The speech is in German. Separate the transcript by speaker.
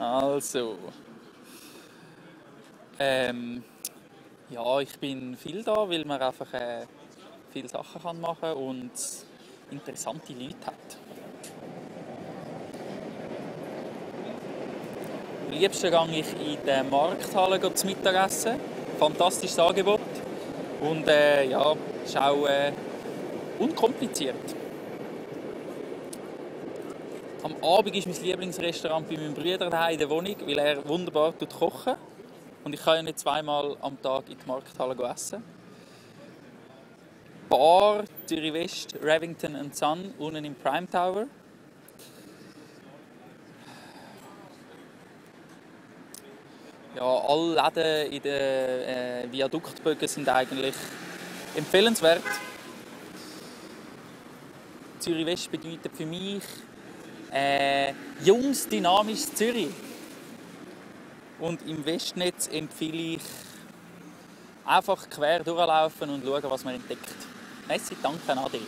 Speaker 1: Also. Ähm, ja, ich bin viel da, weil man einfach äh, viele Sachen kann machen und interessante Leute hat. Am liebsten gehe ich in der Markthalle zum Mittagessen. Fantastisches Angebot. Und äh, ja, ist auch äh, unkompliziert. Am Abend ist mein Lieblingsrestaurant bei meinem Bruder in der Wohnung, weil er wunderbar kochen Und ich kann ja nicht zweimal am Tag in die Markthalle essen. Bar Zürich West, Revington Sun, unten im Prime Tower. Ja, alle Läden in den äh, Viaduktbögen sind eigentlich empfehlenswert. Zürich West bedeutet für mich äh, jungs, dynamisches Zürich. Und im Westnetz empfehle ich einfach quer durchlaufen und schauen, was man entdeckt. Merci, danke, Adi.